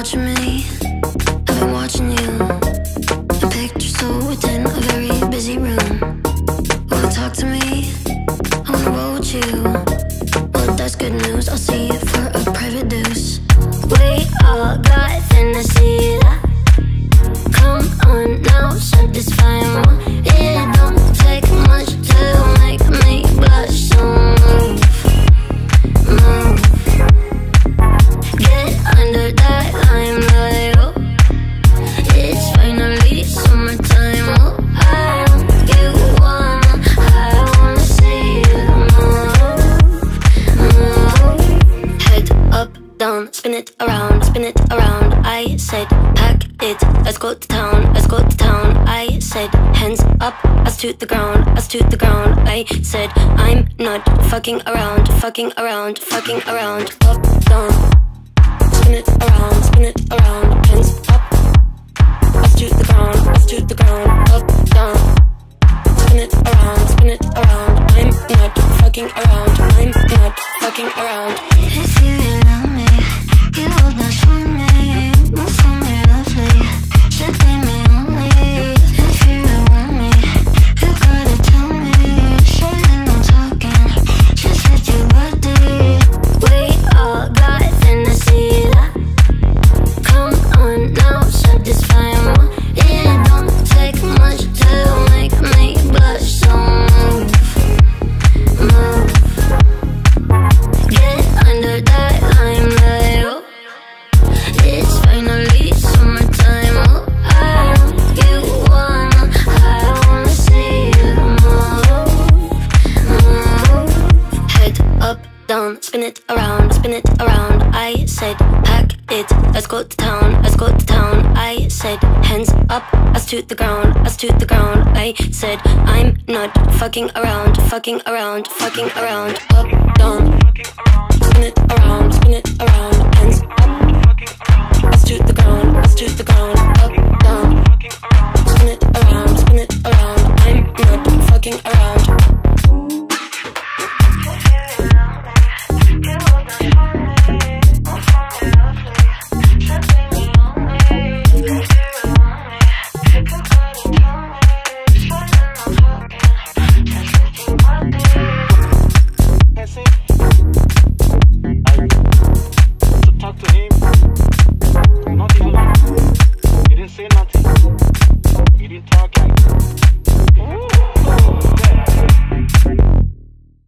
watching me, I've been watching you. A picture so within a very busy room. Wanna talk to me? I wanna roll with you. Well, that's good news. I'll see you for a private deuce. We all got fantasy. Come on now, satisfy me. Down, spin it around, spin it around. I said, pack it, let's go to town, let's go to town. I said, hands up, us to the ground, us to the ground. I said, I'm not fucking around, fucking around, fucking around. Up, down, spin it around, spin it around. Hands up, us to the ground, us to the ground. Up, down, spin it around, spin it around. I'm not fucking around, I'm not fucking around. It around. I said, pack it, let's go to town, let's go to town. I said, hands up, us to the ground, us to the ground. I said, I'm not fucking around, fucking around, fucking around. Up, down, spin it around, spin it around. Hands up,